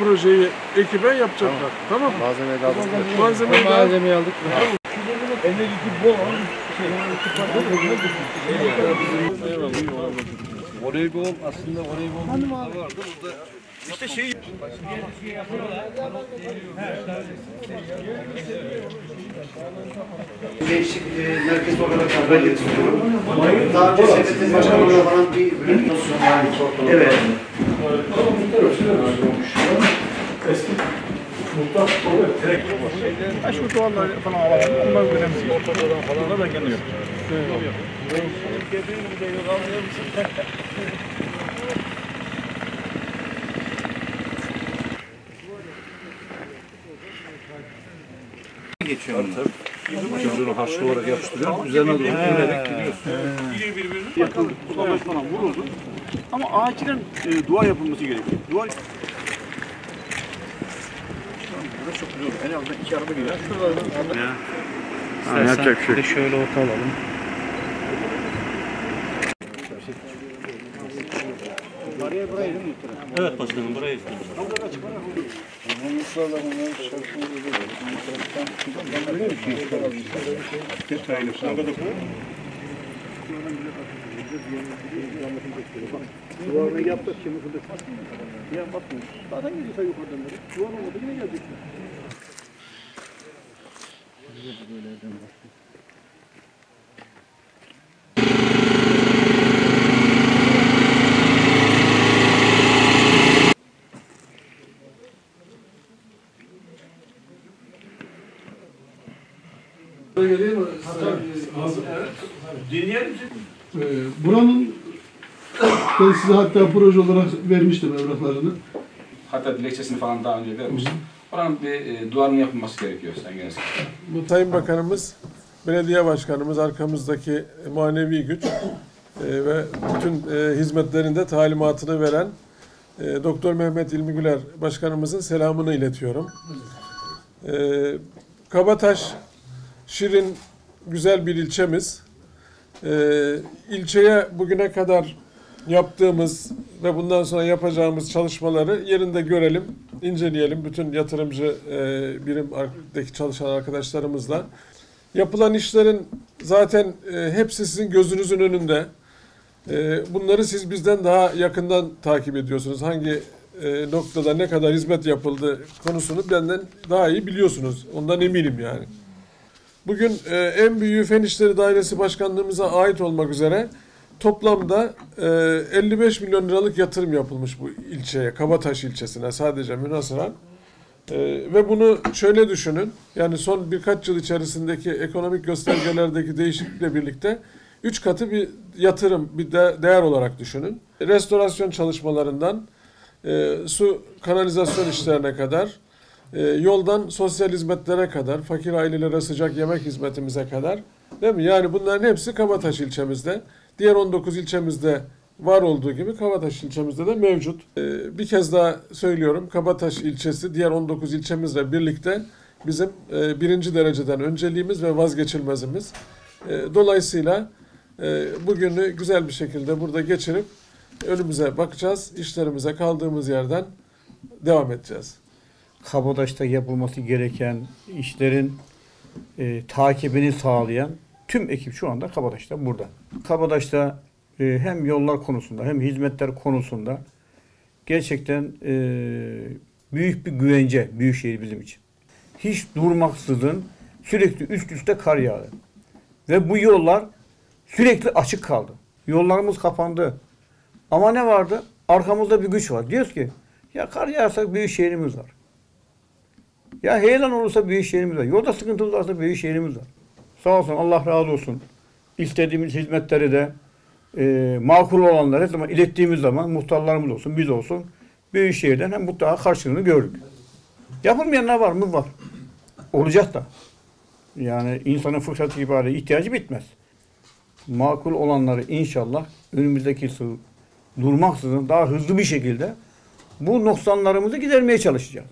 Projeyi ekibe yapacaklar. Tamam mı? Malzemeyi de aldık. Malzemeyi de Malzemeyi aldık. Voleybol aslında voleybol vardı. Burada işte şey Gençlik e, merkezi olarak haber getiriyorum. Daha önce sepetin başkanlığı falan bir ürün olsun. Evet. Ha şu doğalları falan alalım. Onlar önemli. Onlar ben kendim yapıyorum. çocuğunu haşlı olarak yapıştırıyor. Üzerine doğru inerek gidiyorsun. Yakın kullanmış falan vuruldu. Ama acilen e, dua yapılması gerekiyor. Dua Güzel olur. En azından iki araba gider. Ha, yapacak bir şey. De şöyle orta alalım. Evet başkanım buraya Duvarını yaptık şimdi burada. Ya bakmıyor. Zaten geliyorsa yukarıdan beri. Duvar olmadı yine Dinleyelim. Ee, buranın ben size hatta proje olarak vermiştim evraklarını. Hatta dilekçesini falan daha önce vermiştim. Oranın bir e, duvarının yapılması gerekiyor Sayın Genel bu Sayın Bakanımız, belediye başkanımız, arkamızdaki manevi güç e, ve bütün e, hizmetlerinde talimatını veren e, Doktor Mehmet İlmi Güler Başkanımızın selamını iletiyorum. E, Kabataş, şirin, güzel bir ilçemiz. E, ilçeye bugüne kadar yaptığımız ve bundan sonra yapacağımız çalışmaları yerinde görelim, inceleyelim. Bütün yatırımcı e, birimdeki çalışan arkadaşlarımızla. Yapılan işlerin zaten e, hepsi sizin gözünüzün önünde. E, bunları siz bizden daha yakından takip ediyorsunuz. Hangi e, noktada ne kadar hizmet yapıldı konusunu benden daha iyi biliyorsunuz. Ondan eminim yani. Bugün e, en büyüğü Fen İşleri Dairesi Başkanlığımıza ait olmak üzere toplamda e, 55 milyon liralık yatırım yapılmış bu ilçeye, Kabataş ilçesine sadece münasıran. E, ve bunu şöyle düşünün, yani son birkaç yıl içerisindeki ekonomik göstergelerdeki değişiklikle birlikte üç katı bir yatırım, bir de, değer olarak düşünün. Restorasyon çalışmalarından e, su kanalizasyon işlerine kadar, e, yoldan sosyal hizmetlere kadar, fakir ailelere sıcak yemek hizmetimize kadar, değil mi? Yani bunların hepsi Kabataş ilçemizde. Diğer 19 ilçemizde var olduğu gibi Kabataş ilçemizde de mevcut. E, bir kez daha söylüyorum, Kabataş ilçesi diğer 19 ilçemizle birlikte bizim e, birinci dereceden önceliğimiz ve vazgeçilmezimiz. E, dolayısıyla e, bugünü güzel bir şekilde burada geçirip önümüze bakacağız, işlerimize kaldığımız yerden devam edeceğiz. Kabadaş'ta yapılması gereken işlerin e, takibini sağlayan tüm ekip şu anda Kabadaş'ta burada. Kabadaş'ta e, hem yollar konusunda hem hizmetler konusunda gerçekten e, büyük bir güvence Büyükşehir bizim için. Hiç durmaksızın sürekli üst üste kar yağdı. Ve bu yollar sürekli açık kaldı. Yollarımız kapandı. Ama ne vardı? Arkamızda bir güç var. Diyoruz ki ya kar yağarsa büyük şehrimiz var. Ya heyelan olursa büyük şehrimiz var. Yolda sıkıntımız varsa büyük şehrimiz var. Sağ olsun Allah razı olsun. İstediğimiz hizmetleri de e, makul olanları her zaman ilettiğimiz zaman muhtarlarımız olsun, biz olsun büyük şehirden hem mutlaka karşılığını gördük. Yapılmayanlar var mı? Var. Olacak da. Yani insanın fırsat itibariyle ihtiyacı bitmez. Makul olanları inşallah önümüzdeki yıl durmaksızın daha hızlı bir şekilde bu noksanlarımızı gidermeye çalışacağız.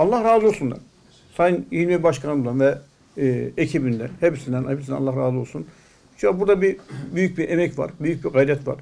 Allah razı olsunlar. Sayın İlmi Başkanımdan ve e, ekibinden, hepsinden, hepsinden Allah razı olsun. Şu an burada bir büyük bir emek var, büyük bir gayret var.